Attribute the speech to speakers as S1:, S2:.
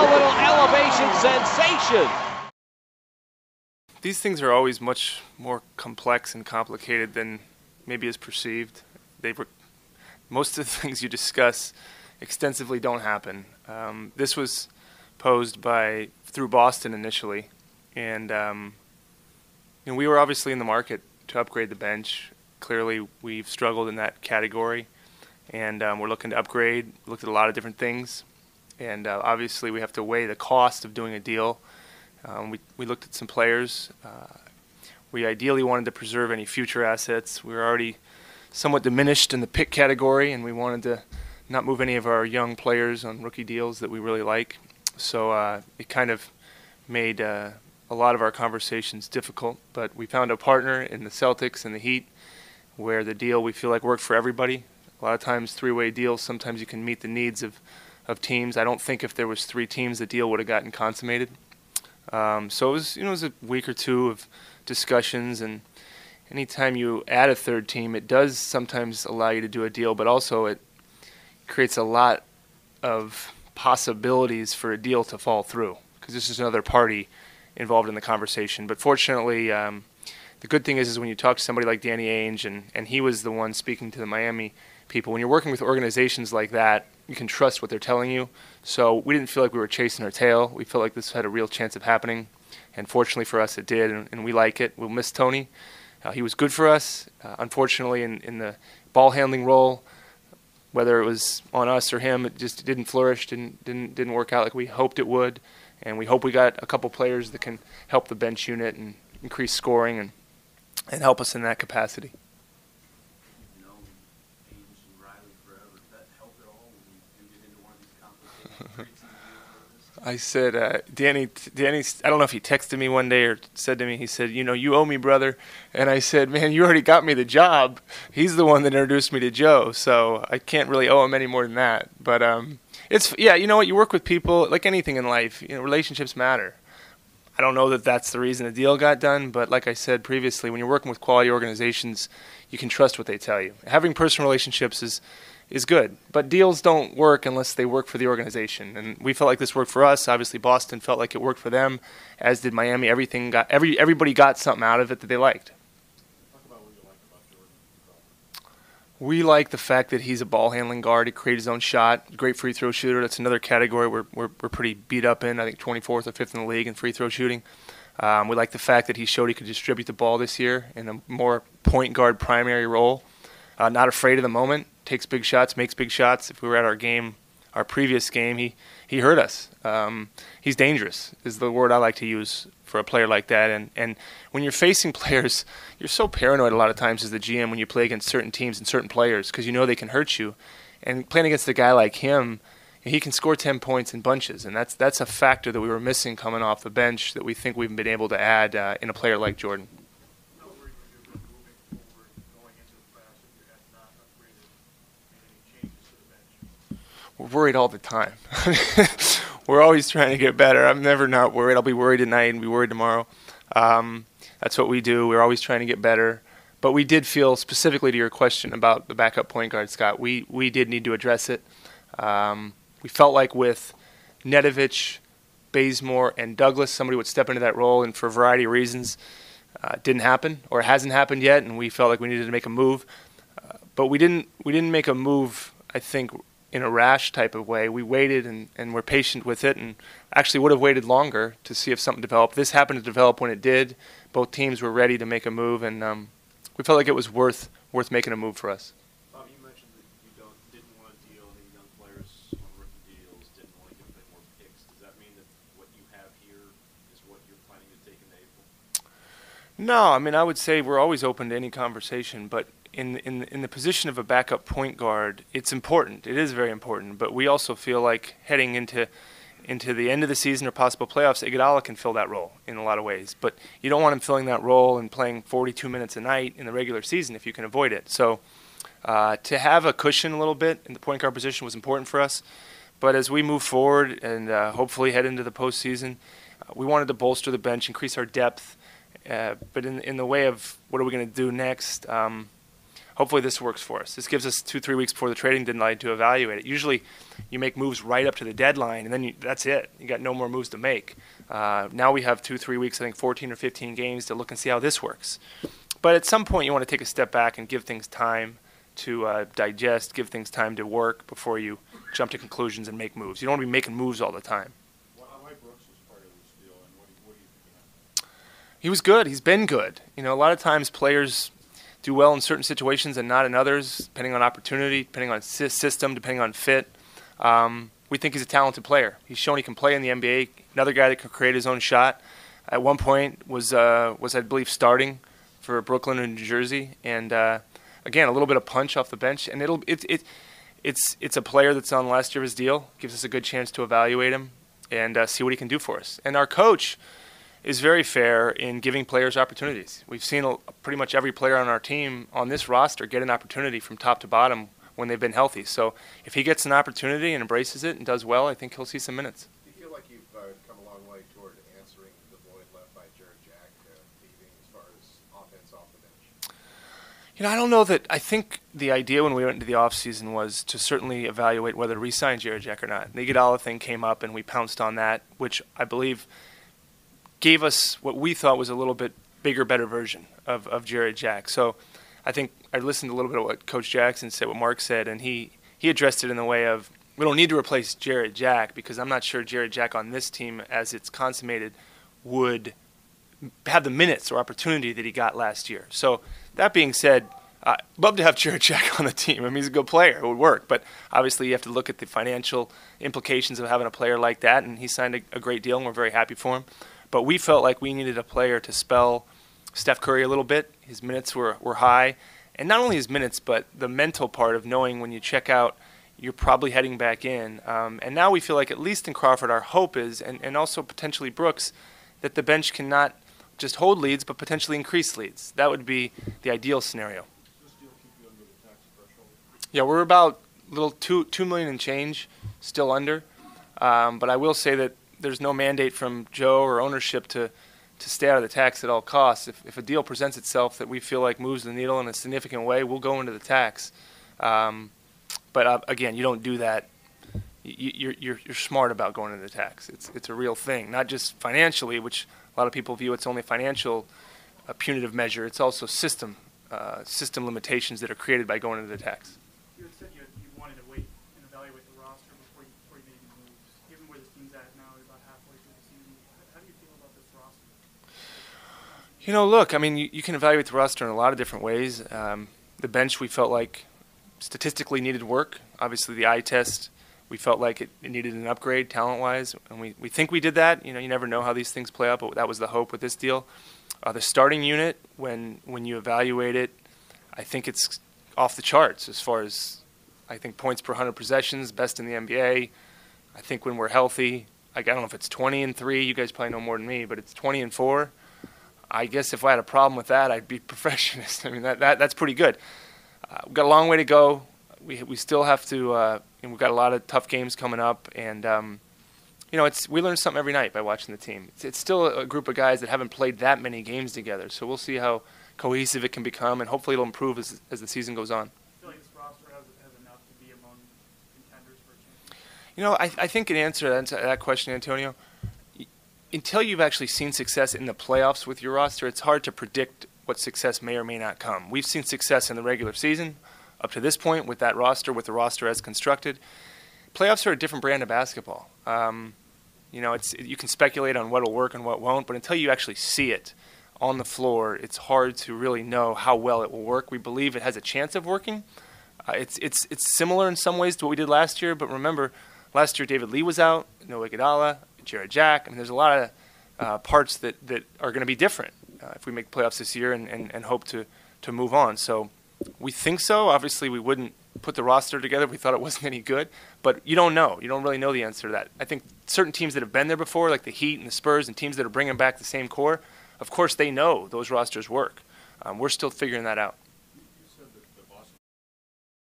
S1: a little elevation sensation.
S2: These things are always much more complex and complicated than maybe is perceived. They most of the things you discuss extensively don't happen. Um, this was posed by through Boston initially, and um, you know, we were obviously in the market to upgrade the bench. Clearly, we've struggled in that category, and um, we're looking to upgrade. Looked at a lot of different things, and uh, obviously we have to weigh the cost of doing a deal. Um, we we looked at some players. Uh, we ideally wanted to preserve any future assets. We were already somewhat diminished in the pick category, and we wanted to not move any of our young players on rookie deals that we really like. So uh, it kind of made uh, a lot of our conversations difficult. But we found a partner in the Celtics and the Heat where the deal we feel like worked for everybody. A lot of times, three-way deals. Sometimes you can meet the needs of, of teams. I don't think if there was three teams, the deal would have gotten consummated. Um, so it was, you know, it was a week or two of discussions, and anytime you add a third team, it does sometimes allow you to do a deal, but also it creates a lot of possibilities for a deal to fall through because this is another party involved in the conversation. But fortunately, um, the good thing is, is when you talk to somebody like Danny Ainge, and, and he was the one speaking to the Miami people, when you're working with organizations like that, you can trust what they're telling you. So we didn't feel like we were chasing our tail. We felt like this had a real chance of happening. And fortunately for us, it did, and, and we like it. We'll miss Toney. Uh, he was good for us. Uh, unfortunately, in, in the ball handling role, whether it was on us or him, it just didn't flourish, didn't didn't didn't work out like we hoped it would. And we hope we got a couple players that can help the bench unit and increase scoring and and help us in that capacity. I said, uh, Danny, Danny, I don't know if he texted me one day or said to me, he said, you know, you owe me, brother. And I said, man, you already got me the job. He's the one that introduced me to Joe, so I can't really owe him any more than that. But um, it's, yeah, you know what? You work with people, like anything in life, you know, relationships matter. I don't know that that's the reason the deal got done, but like I said previously, when you're working with quality organizations, you can trust what they tell you. Having personal relationships is is good. But deals don't work unless they work for the organization. And we felt like this worked for us. Obviously, Boston felt like it worked for them, as did Miami. Everything got every everybody got something out of it that they liked. We like the fact that he's a ball handling guard. He creates his own shot. Great free throw shooter. That's another category we're, we're, we're pretty beat up in. I think 24th or 5th in the league in free throw shooting. Um, we like the fact that he showed he could distribute the ball this year in a more point guard primary role. Uh, not afraid of the moment takes big shots, makes big shots. If we were at our game, our previous game, he he hurt us. Um, he's dangerous is the word I like to use for a player like that. And and when you're facing players, you're so paranoid a lot of times as the GM when you play against certain teams and certain players because you know they can hurt you. And playing against a guy like him, he can score 10 points in bunches, and that's that's a factor that we were missing coming off the bench that we think we've been able to add uh, in a player like Jordan. We're worried all the time. we're always trying to get better. I'm never not worried. I'll be worried tonight and be worried tomorrow. Um, that's what we do. We're always trying to get better. But we did feel specifically to your question about the backup point guard, Scott. We we did need to address it. Um, we felt like with Nedovic, Bazemore, and Douglas, somebody would step into that role, and for a variety of reasons, uh, didn't happen or hasn't happened yet. And we felt like we needed to make a move. Uh, but we didn't we didn't make a move. I think in a rash type of way. We waited and, and were patient with it and actually would have waited longer to see if something developed. This happened to develop when it did. Both teams were ready to make a move, and um, we felt like it was worth worth making a move for us.
S3: Bob, you mentioned that you don't, didn't want to deal any young players on rookie deals, didn't want to give them more picks. Does that mean that what you have here is what you're planning to take in April?
S2: No, I mean I would say we're always open to any conversation, but in in in the position of a backup point guard, it's important. It is very important. But we also feel like heading into into the end of the season or possible playoffs, Iguodala can fill that role in a lot of ways. But you don't want him filling that role and playing 42 minutes a night in the regular season if you can avoid it. So uh, to have a cushion a little bit in the point guard position was important for us. But as we move forward and uh, hopefully head into the postseason, uh, we wanted to bolster the bench, increase our depth. Uh, but in in the way of what are we going to do next? Um, hopefully this works for us. This gives us two, three weeks before the trading deadline to evaluate it. Usually, you make moves right up to the deadline, and then you, that's it. You got no more moves to make. Uh, now we have two, three weeks, I think 14 or 15 games to look and see how this works. But at some point, you want to take a step back and give things time to uh, digest, give things time to work before you jump to conclusions and make moves. You don't want to be making moves all the time.
S3: Why why Brooks was part of this deal, and what do you, what do you think of that?
S2: He was good. He's been good. You know, a lot of times players do well in certain situations and not in others, depending on opportunity, depending on sy- system, depending on fit. Um, we think he's a talented player. He's shown he can play in the NBA. Another guy that can create his own shot. At one point was uh, was I believe starting for Brooklyn and New Jersey, and uh, again a little bit of punch off the bench, and it'll it, it it's it's a player that's on last year's deal. Gives us a good chance to evaluate him and uh, see what he can do for us. And our coach is very fair in giving players opportunities. We've seen a, pretty much every player on our team on this roster get an opportunity from top to bottom when they've been healthy. So if he gets an opportunity and embraces it and does well, I think he'll see some minutes.
S4: Do you feel like you've uh, come a long way toward answering the void left by Jared Jack uh, leaving as far as offense off the bench?
S2: You know, I don't know that. I think the idea when we went into the offseason was to certainly evaluate whether to re-sign Jared Jack or not. The Iguodala thing came up, and we pounced on that, which I believe gave us what we thought was a little bit bigger, better version of, of Jared Jack. So I think I listened a little bit of what Coach Jackson said, what Mark said, and he, he addressed it in the way of we don't need to replace Jared Jack because I'm not sure Jared Jack on this team, as it's consummated, would have the minutes or opportunity that he got last year. So that being said, I'd love to have Jared Jack on the team. I mean, he's a good player; it would work. But obviously, you have to look at the financial implications of having a player like that. And he signed a, a great deal, and we're very happy for him. But we felt like we needed a player to spell Steph Curry a little bit. His minutes were, were high, and not only his minutes, but the mental part of knowing when you check out, you're probably heading back in. Um, and now we feel like, at least in Crawford, our hope is, and, and also potentially Brooks, that the bench cannot just hold leads, but potentially increase leads. That would be the ideal scenario. Yeah, we're about little two two million and change, still under. Um, but I will say that there's no mandate from Joe or ownership to to stay out of the tax at all costs. If, if a deal presents itself that we feel like moves the needle in a significant way, we'll go into the tax. Um, but uh, again, you don't do that. You, you're, you're, you're smart about going into the tax. It's, it's a real thing, not just financially, which a lot of people view it's only financial uh, punitive measure. It's also system uh, system limitations that are created by going into the tax.
S5: You had said you, you wanted to wait and evaluate the roster before you, before you made any moves. Given where this team's at now, we're about halfway through the season. How, how do you feel about this roster?
S2: You know, look, I mean, you, you can evaluate the roster in a lot of different ways. Um, the bench we felt like statistically needed work. Obviously, the eye test we felt like it, it needed an upgrade talent wise, and we, we think we did that. You know, you never know how these things play out, but that was the hope with this deal. Uh, the starting unit, when when you evaluate it, I think it's off the charts as far as I think points per 100 possessions, best in the NBA. I think when we're healthy, like, I don't know if it's 20 and three. You guys probably know more than me, but it's 20 and four. I guess if I had a problem with that, I'd be perfectionist. I mean, that, that that's pretty good. Uh, we've got a long way to go. We we still have to. Uh, and we've got a lot of tough games coming up, and um, you know, it's we learn something every night by watching the team. It's, it's still a group of guys that haven't played that many games together, so we'll see how cohesive it can become, and hopefully it'll improve as as the season goes on.
S5: I feel like this roster has, has enough to be among contenders for a championship.
S2: You know, I, I think an answer to that, question, Antonio, until you've actually seen success in the playoffs with your roster, it's hard to predict what success may or may not come. We've seen success in the regular season up to this point with that roster, with the roster as constructed. Playoffs are a different brand of basketball. Um, you know, it's you can speculate on what will work and what won't, but until you actually see it on the floor, it's hard to really know how well it will work. We believe it has a chance of working. Uh, it's it's it's similar in some ways to what we did last year, but remember, last year David Lee was out, no Iguodala, Jared Jack. I mean, there's a lot of uh, parts that, that are going to be different uh, if we make playoffs this year and, and, and hope to, to move on. So we think so. Obviously, we wouldn't put the roster together if we thought it wasn't any good, but you don't know. You don't really know the answer to that. I think certain teams that have been there before, like the Heat and the Spurs, and teams that are bringing back the same core, of course they know those rosters work. Um, we're still figuring that out.